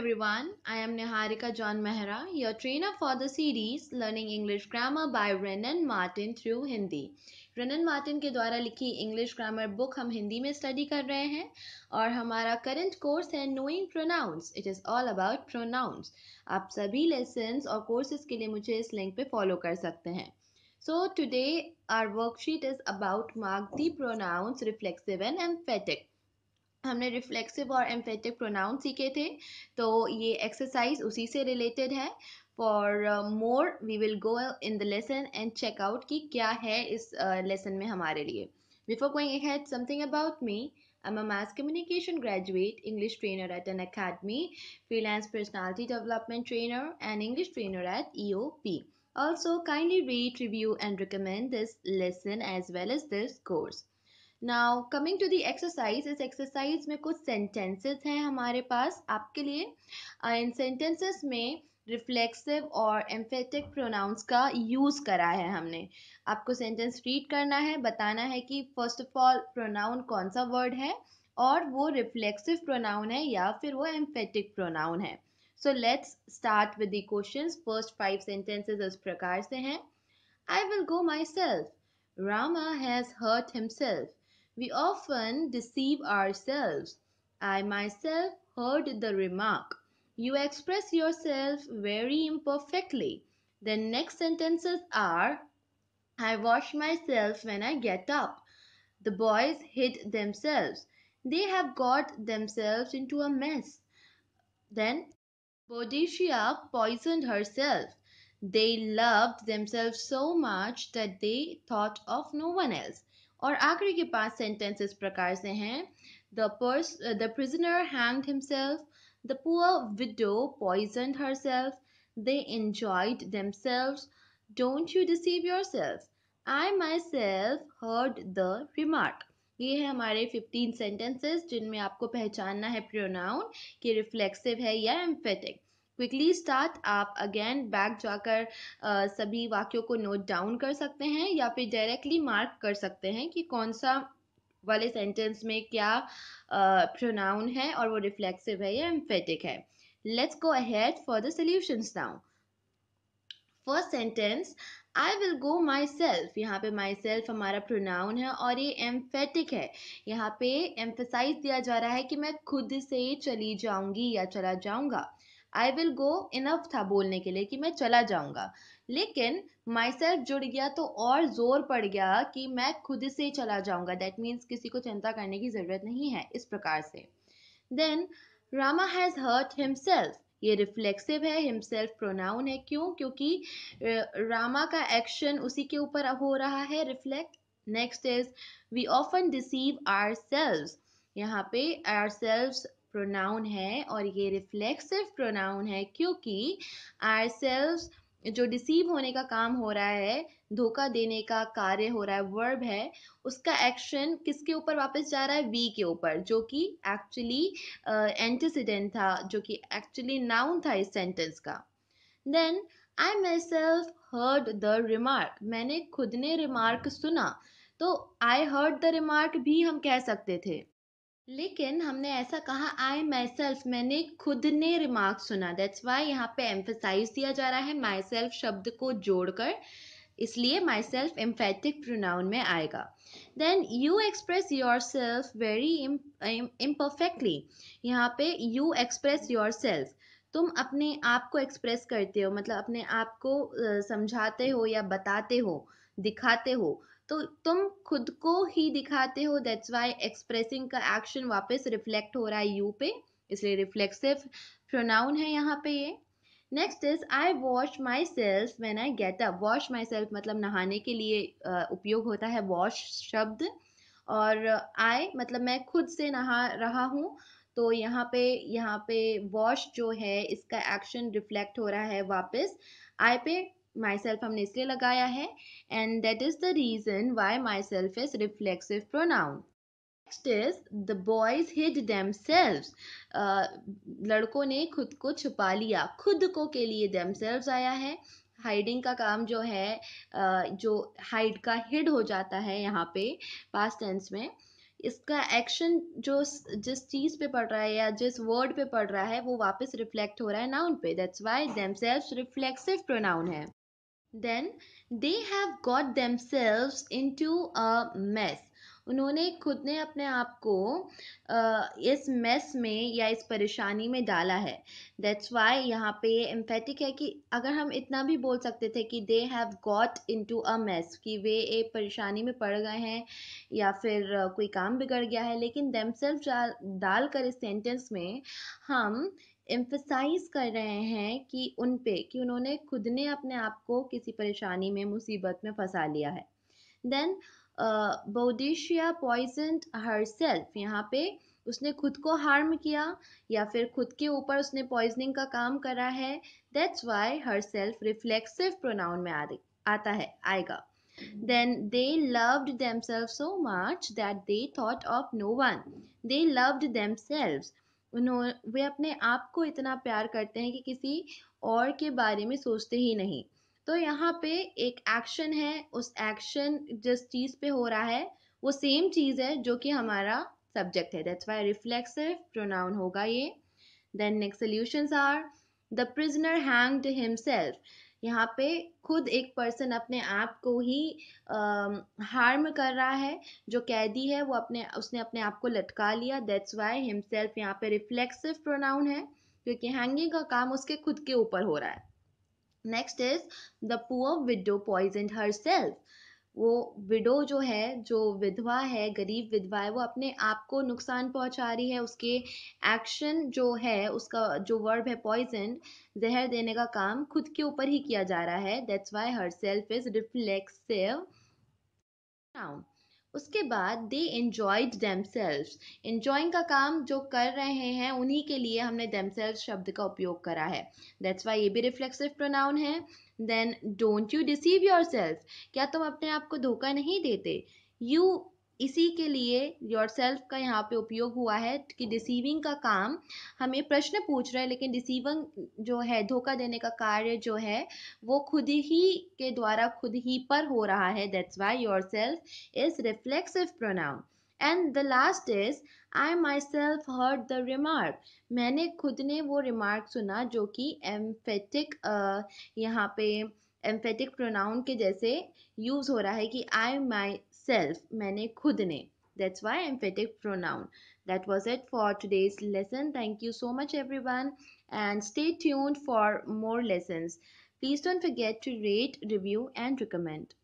everyone, I am Niharika John Mehra, your trainer for the series Learning English Grammar by Renan Martin through Hindi. Renan Martin के द्वारा लिखी English grammar book हम हिंदी में study कर रहे हैं और हमारा करंट कोर्स है knowing pronouns it is all about pronouns आप सभी लेसन्स और कोर्सेज के लिए मुझे इस लिंक पे फॉलो कर सकते हैं. So today our worksheet is about mark the pronouns reflexive and emphatic हमने रिफ्लेक्सिव और एम्फेटिक प्रोनाउन सीखे थे तो ये एक्सरसाइज उसी से रिलेटेड है for more we will go in the lesson and check out कि क्या है इस लेसन uh, में हमारे लिए before going ahead something about me I'm a mass communication graduate, English trainer at an academy, freelance personality development trainer, and English trainer at EOP. Also, kindly read, review, and recommend this lesson as well as this course. Now coming to the exercise इस exercise में कुछ sentences हैं हमारे पास आपके लिए। इन sentences में रिफ्लेक्सिव और एम्फेटिक प्रोनाउंस का यूज़ करा है हमने। आपको सेंटेंस रीड करना है, बताना है कि फ़र्स्ट ऑफ़ ऑल प्रोनाउन कौन सा वर्ड है और वो रिफ्लेक्सिव प्रोनाउन है या फिर वो एम्फेटिक प्रोनाउन है। So let's start with the questions first five sentences इस प्रकार से हैं। I will go myself Rama has hurt himself We often deceive ourselves. I myself heard the remark. You express yourself very imperfectly. The next sentences are I wash myself when I get up. The boys hid themselves. They have got themselves into a mess. Then Boadicea poisoned herself. They loved themselves so much that they thought of no one else. और आखिरी के पाँच sentence इस प्रकार से हैं। The purse the prisoner hanged himself the poor widow poisoned herself they enjoyed themselves don't you deceive yourself I myself heard the remark ये है हमारे 15 सेंटेंसेस जिनमें आपको पहचानना है प्रोनाउन कि रिफ्लेक्सिव है या एम्फेटिक क्विकली स्टार्ट आप अगेन बैक जाकर आ, सभी वाक्यों को नोट डाउन कर सकते हैं या फिर डायरेक्टली मार्क कर सकते हैं कि कौन सा वाले सेंटेंस में क्या प्रोनाउन है और वो रिफ्लेक्सिव है या एम्फेटिक है। Let's go ahead for the solutions now first sentence I will go myself यहाँ पे माई सेल्फ हमारा प्रोनाउन है और ये एम्फेटिक है। यहाँ पे एम्फेसाइज दिया जा रहा है कि मैं खुद से चली जाऊँगी या चला जाऊँगा। आई विल गो इनफ था बोलने के लिए कि मैं चला जाऊँगा। लेकिन माई सेल्फ जुड़ गया तो और ज़ोर पड़ गया कि मैं खुद से चला जाऊँगा। दैट मीन्स किसी को चिंता करने की ज़रूरत नहीं है इस प्रकार से। Then Rama has hurt himself ये रिफ्लेक्सिव है हिमसेल्फ प्रोनाउन है। क्यों? क्योंकि रामा का एक्शन उसी के ऊपर हो रहा है reflect next is we often deceive ourselves यहाँ पे आर सेल्व प्रोनाउन है और ये रिफ्लेक्सिव प्रोनाउन है क्योंकि आर जो डिसीव होने का काम हो रहा है, धोखा देने का कार्य हो रहा है वर्ब है, उसका एक्शन किसके ऊपर वापस जा रहा है? वी के ऊपर, जो कि एक्चुअली एंटीसीडेंट था, जो कि एक्चुअली नाउन था इस सेंटेंस का। Then I myself heard the remark मैंने खुद ने रिमार्क सुना तो आई हर्ड द रिमार्क भी हम कह सकते थे। लेकिन हमने ऐसा कहा आई माई सेल्फ मैंने खुद ने रिमार्क सुना। दैट्स वाई यहाँ पे एम्फोसाइज दिया जा रहा है माई सेल्फ शब्द को जोड़कर। इसलिए माई सेल्फ एम्फेटिक प्रोनाउन में आएगा। Then you express yourself very imperfectly यहाँ पे यू एक्सप्रेस योर सेल्फ तुम अपने आप को एक्सप्रेस करते हो मतलब अपने आप को समझाते हो या बताते हो, दिखाते हो। तो तुम खुद को ही दिखाते हो दैट्स वाई एक्सप्रेसिंग का एक्शन वापस रिफ्लेक्ट हो रहा है यू पे, इसलिए रिफ्लेक्सिव प्रोनाउन है यहाँ पे ये। Next is I wash myself when I get up wash myself मतलब नहाने के लिए उपयोग होता है वॉश शब्द। और आई मतलब मैं खुद से नहा रहा हूँ तो यहाँ पे यहाँ पे वॉश जो है, इसका एक्शन रिफ्लेक्ट हो रहा है वापस। आई पे सेल्फ हमने इसलिए लगाया है and that is the reason why myself is reflexive pronoun next is the boys hid them लड़कों ने खुद को छुपा लिया खुद को के लिए देम आया है। हाइडिंग का काम जो है uh, जो हाइड का हिड हो जाता है यहाँ पे पास्ट टेंस में इसका एक्शन जो जिस चीज़ पे पड़ रहा है या जिस वर्ड पे पड़ रहा है वो वापस रिफ्लेक्ट हो रहा है नाउन पे। That's why themselves reflexive pronoun है। Then they have got themselves into a mess उन्होंने खुद ने अपने आप को इस मेस में या इस परेशानी में डाला है। दैट्स वाई यहाँ पे एम्फेटिक है कि अगर हम इतना भी बोल सकते थे कि they have got into a mess कि वे एक परेशानी में पड़ गए हैं या फिर कोई काम बिगड़ गया है, लेकिन देमसेल्फ डाल कर इस सेंटेंस में हम एम्फसाइज कर रहे हैं कि उन पे, कि उन्होंने खुद ने अपने आप को किसी परेशानी में, मुसीबत में फंसा लिया है। Then Boadicea poison herself यहाँ पे उसने खुद को हार्म किया या फिर खुद के ऊपर उसने पॉइजनिंग का काम करा है। That's why herself reflexive pronoun में आता है, आएगा। Then, they loved themselves so much that they thought of no one. They loved themselves. उन्होंने वे अपने आप को इतना प्यार करते हैं कि किसी और के बारे में सोचते ही नहीं। तो यहाँ पे एक एक्शन है, उस एक्शन जिस चीज़ पे हो रहा है, वो सेम चीज़ है जो कि हमारा सब्जेक्ट है। दैट्स वाई रिफ्लेक्सिव प्रोनाउन होगा ये। Then next solutions are the prisoner hanged himself यहाँ पे खुद एक पर्सन अपने आप को ही हार्म कर रहा है, जो कैदी है, वो अपने, उसने अपने आप को लटका लिया। दैट्स वाई हिमसेल्फ यहाँ पे रिफ्लेक्सिव प्रोनाउन है, क्योंकि हैंगिंग का काम उसके खुद के ऊपर हो रहा है। Next is the poor widow poison herself वो विडो जो है, जो विधवा है, गरीब विधवा है, वो अपने आप को नुकसान पहुँचा रही है। उसके एक्शन जो है, उसका जो वर्ब है पॉइजन जहर देने का काम खुद के ऊपर ही किया जा रहा है। That's why herself is reflexive noun उसके बाद दे एन्जॉयड दैमसेल्व्स इन्जॉइंग का काम जो कर रहे हैं, उन्हीं के लिए हमने दैमसेल्व्स शब्द का उपयोग करा है। दैट्स वाई ये भी रिफ्लेक्सिव प्रोनाउन है। Then don't you deceive your क्या तुम अपने आप को धोखा नहीं देते? यू इसी के लिए योर सेल्फ का यहाँ पे उपयोग हुआ है कि डिसीविंग का काम हमें प्रश्न पूछ रहा है, लेकिन डिसीविंग जो है, धोखा देने का कार्य जो है, वो खुद ही के द्वारा खुद ही पर हो रहा है। That's why yourself is reflexive pronoun and the last is I myself heard the remark मैंने खुद ने वो रिमार्क सुना जो कि एम्फेटिक यहाँ पे एम्फेटिक प्रोनाउन के जैसे यूज़ हो रहा है कि आई माई सेल्फ मैंने खुद ने that's why emphatic pronoun that was it for today's lesson thank you so much everyone and stay tuned for more lessons please don't forget to rate review and recommend